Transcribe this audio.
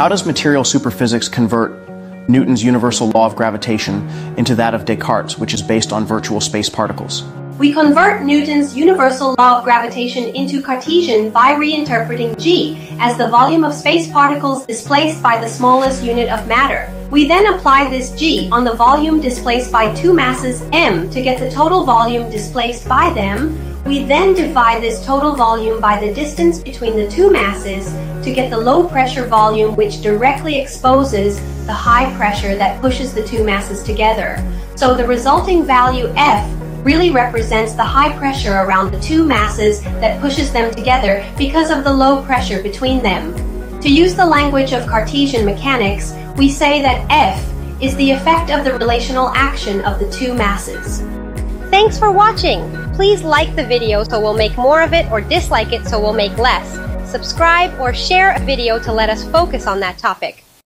How does material superphysics convert Newton's universal law of gravitation into that of Descartes, which is based on virtual space particles? We convert Newton's universal law of gravitation into Cartesian by reinterpreting g as the volume of space particles displaced by the smallest unit of matter. We then apply this g on the volume displaced by two masses m to get the total volume displaced by them. We then divide this total volume by the distance between the two masses to get the low pressure volume which directly exposes the high pressure that pushes the two masses together. So the resulting value F really represents the high pressure around the two masses that pushes them together because of the low pressure between them. To use the language of Cartesian mechanics, we say that F is the effect of the relational action of the two masses. Thanks for watching! Please like the video so we'll make more of it or dislike it so we'll make less. Subscribe or share a video to let us focus on that topic.